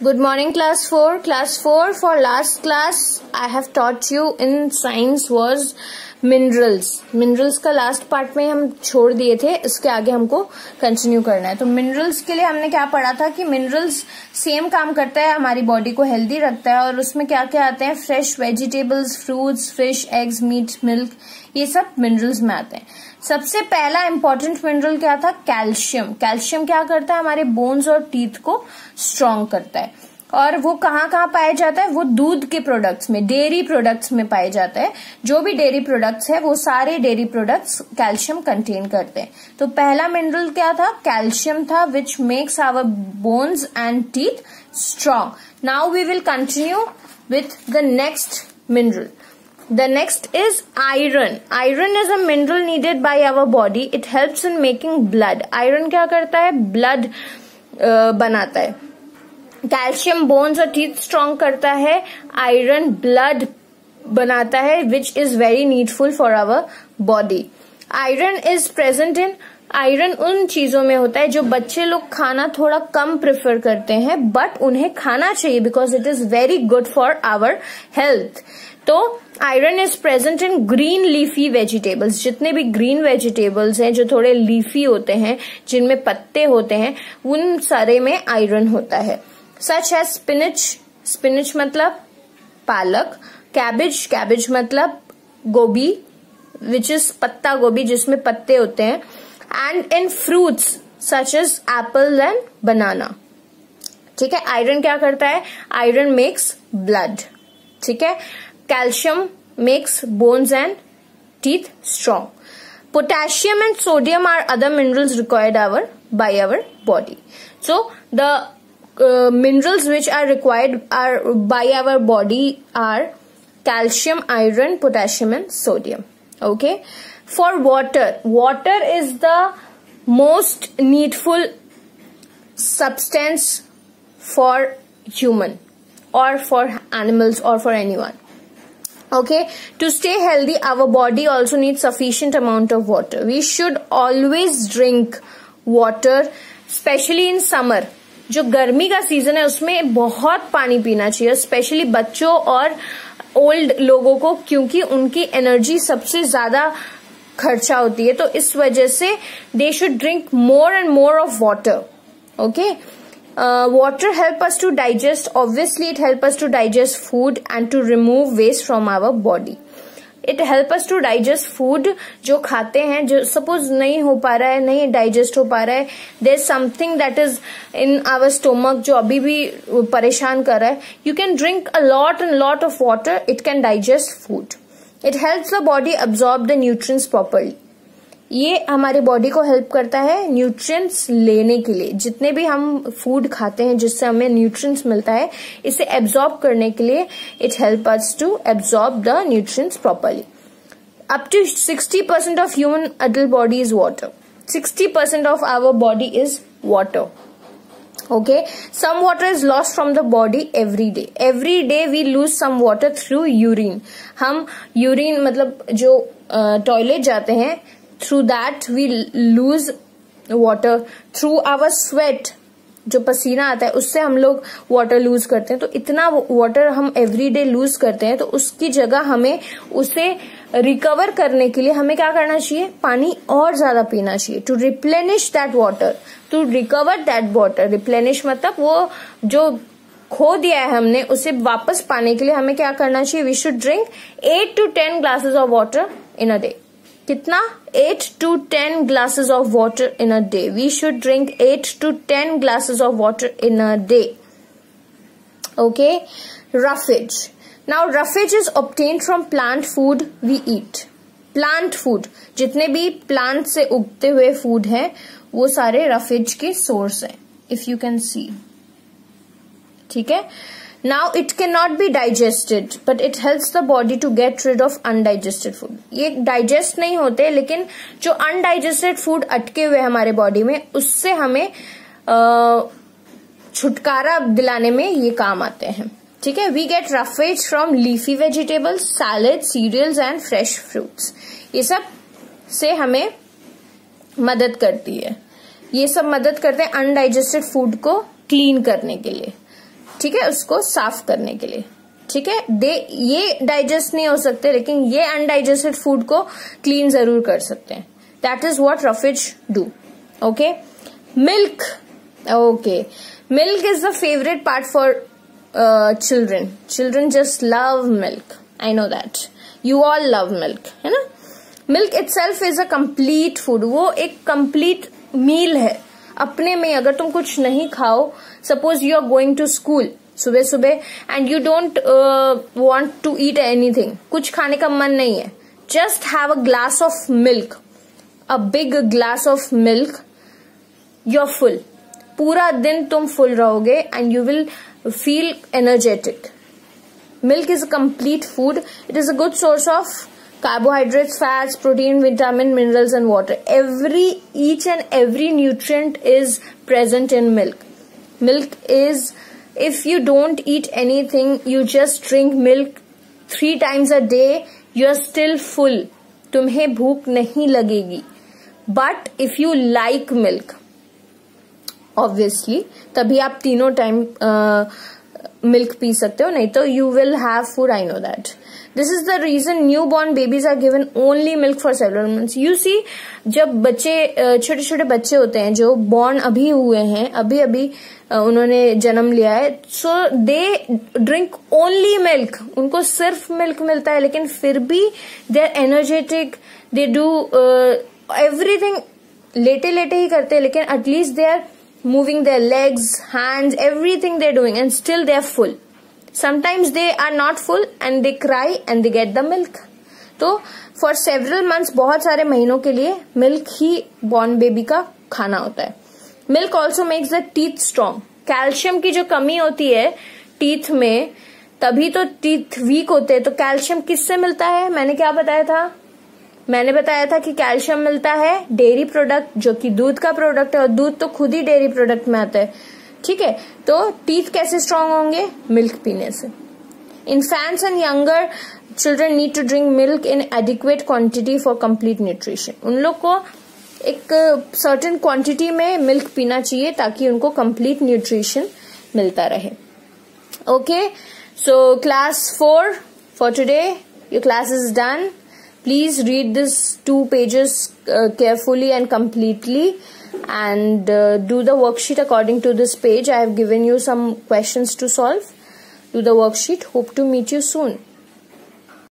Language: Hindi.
Good morning, class 4. Class 4 for last class I have taught you in science was minerals. Minerals का लास्ट पार्ट में हम छोड़ दिए थे, इसके आगे हमको कंटिन्यू करना है। तो मिनरल्स के लिए हमने क्या पढ़ा था कि मिनरल्स सेम काम करता है, हमारी बॉडी को हेल्दी रखता है, और उसमें क्या क्या आते हैं? Fresh vegetables fruits fish eggs meat milk ये सब मिनरल्स में आते हैं। सबसे पहला इंपॉर्टेंट मिनरल क्या था? कैल्शियम कैल्शियम क्या करता है? हमारे बोन्स और टीथ को स्ट्रांग करता है। और वो कहाँ कहाँ पाया जाता है? वो दूध के प्रोडक्ट्स में डेयरी प्रोडक्ट्स में पाया जाता है। जो भी डेयरी प्रोडक्ट्स है वो सारे डेयरी प्रोडक्ट्स कैल्शियम कंटेन करते हैं। तो पहला मिनरल क्या था? कैल्शियम था which makes our bones and teeth strong now we will continue with the next mineral The next is iron. Iron is a mineral needed by our body. It helps in making blood. Iron क्या करता है? Blood uh, बनाता है। कैल्शियम बोन्स और टीथ स्ट्रॉन्ग करता है आयरन ब्लड बनाता है which is very needful for our body iron is present in iron उन चीज़ों में होता है जो बच्चे लोग खाना थोड़ा कम प्रेफर करते हैं बट उन्हें खाना चाहिए because it is very good for our health तो iron is present in green leafy vegetables जितने भी ग्रीन वेजिटेबल्स हैं जो थोड़े लीफी होते हैं, जिनमें पत्ते होते हैं, उन सारे में आयरन होता है। सच है स्पिनिच स्पिनिच मतलब पालक. कैबिज कैबेज मतलब गोभी विच इज़ पत्ता गोभी जिसमें पत्ते होते हैं. And in fruits such is apple and banana ठीक है? आयरन क्या करता है? आयरन मेक्स ब्लड ठीक है? Calcium makes bones and teeth strong potassium and sodium are other minerals required our by our body so the uh, minerals which are required are by our body are calcium iron potassium and sodium. Okay? For water water is the most needful substance for human or for animals or for anyone. Okay? To stay healthy our body also needs sufficient amount of water. We should always drink water especially in summer जो गर्मी का सीज़न है, उसमें बहुत पानी पीना चाहिए स्पेशली बच्चों और ओल्ड लोगों को, क्योंकि उनकी एनर्जी सबसे ज़्यादा खर्चा होती है। तो इस वजह से they should drink more and more of water okay water help us to digest obviously it help us to digest food and to remove waste from our body it help us to digest food जो खाते हैं, जो सपोज़ नहीं हो पा रहा है, नहीं डाइजेस्ट हो पा रहा है there something that is in our stomach जो अभी भी परेशान कर रहा है। You can drink a lot and lot of water it can digest food it helps the body absorb the nutrients properly ये हमारे बॉडी को हेल्प करता है न्यूट्रिएंट्स लेने के लिए। जितने भी हम फ़ूड खाते हैं जिससे हमें न्यूट्रिएंट्स मिलता है इसे एब्जॉर्ब करने के लिए it help us to absorb the nutrients properly up to sixty percent of human adult body is water sixty percent of our body is water okay? Some water is lost from the body every day. Every day we lose some water through urine. हम यूरिन मतलब जो टॉयलेट uh, जाते हैं through that, we lose water. Through our sweat, जो पसीना आता है, उससे हम लोग वाटर लूज करते हैं। तो इतना वाटर हम एवरी डे लूज करते हैं तो उसकी जगह हमें उसे रिकवर करने के लिए हमें क्या करना चाहिए? पानी और ज़्यादा पीना चाहिए। To replenish that water to recover that water replenish मतलब वो जो खो दिया है हमने, उसे वापस पाने के लिए हमें क्या करना चाहिए? We should drink eight to ten glasses of water in a day कितना? Eight to ten glasses of water in a day we should drink eight to ten glasses of water in a day okay roughage now roughage is obtained from plant food we eat plant food जितने भी प्लांट से उगते हुए फ़ूड हैं, वो सारे रफेज के सोर्स हैं इफ़ यू कैन सी ठीक है? Now it can not be digested but it helps the body to get rid of undigested food ये डाइजेस्ट नहीं होते, लेकिन जो अनडाइजेस्टेड फ़ूड अटके हुए हमारे बॉडी में, उससे हमें छुटकारा दिलाने में ये काम आते हैं। ठीक है? We get roughage from leafy vegetables salad cereals and fresh fruits ये सबसे हमें मदद करती है। ये सब मदद करते हैं अनडाइजेस्टेड फ़ूड को क्लीन करने के लिए। ठीक है, उसको साफ़ करने के लिए। ठीक है, दे, ये डाइजेस्ट नहीं हो सकते, लेकिन ये अनडाइजेस्टेड फ़ूड को क्लीन ज़रूर कर सकते हैं। That is what roughage do okay milk okay milk is the favourite part for children children just love milk I know that you all love milk है ना? Milk itself is a complete food वो एक कंप्लीट मील है। अपने में अगर तुम कुछ नहीं खाओ suppose you are going to school सुबह सुबह and you don't want to eat anything कुछ खाने का मन नहीं है just have a glass of milk a big glass of milk you are full पूरा दिन तुम फुल रहोगे and you will feel energetic milk is a complete food it is a good source of carbohydrates fats protein vitamin minerals and water every each and every nutrient is present in milk milk is if you don't eat anything you just drink milk three times a day you are still full तुम्हें भूख नहीं लगेगी but if you like milk obviously तभी आप तीनों टाइम मिल्क पी सकते हो नहीं तो you will have food I know that this is the reason newborn babies are given only milk for several months you see जब बच्चे छोटे छोटे बच्चे होते हैं जो बॉर्न अभी हुए हैं अभी अभी उन्होंने जन्म लिया है so they drink only milk उनको सिर्फ़ मिल्क मिलता है लेकिन फिर भी they are energetic they do everything लेटे लेटे ही करते हैं लेकिन at least they are moving their legs, they are doing and still they are full. Sometimes they are not full and they cry and they get the milk. तो फॉर सेवरल मंथ्स बहुत सारे महीनों के लिए मिल्क ही बॉर्न बेबी का खाना होता है। Milk also makes the teeth strong calcium की जो कमी होती है टीथ में, तभी तो टीथ वीक होते हैं। तो कैल्शियम किससे मिलता है? मैंने क्या बताया था? मैंने बताया था कि कैल्शियम मिलता है डेयरी प्रोडक्ट जो कि दूध का प्रोडक्ट है, और दूध तो खुद ही डेयरी प्रोडक्ट में आता है। ठीक है? तो टीथ कैसे स्ट्रांग होंगे? मिल्क पीने से। Infants and younger children need to drink milk in adequate quantity for complete nutrition उन लोग को एक सर्टेन क्वांटिटी में मिल्क पीना चाहिए ताकि उनको कंप्लीट न्यूट्रिशन मिलता रहे। Okay so class four for today your class is done please read this two pages uh, carefully and completely and uh, do the worksheet according to this page. I have given you some questions to solve. Do the worksheet. Hope to meet you soon